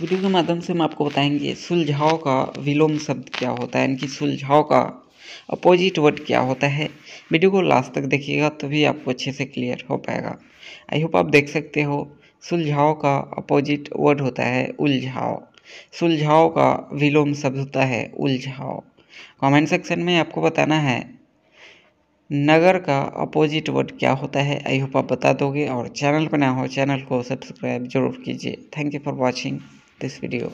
Video के माध्यम से हम आपको बताएँगे सुलझाव का विलोम शब्द क्या होता है, यानी कि सुलझाव का अपोजिट वर्ड क्या होता है। वीडियो को लास्ट तक देखिएगा, तभी आपको अच्छे से क्लियर हो पाएगा। आई होप आप देख सकते हो, सुलझाव का अपोजिट वर्ड होता है उलझाव। सुलझाव का विलोम शब्द होता है उलझाव। कमेंट सेक्शन में आपको बताना है, नगर का अपोजिट वर्ड क्या होता है। आई होप आप बता दोगे, और चैनल पर नया हो चैनल को सब्सक्राइब ज़रूर कीजिए। Thank you for watching this video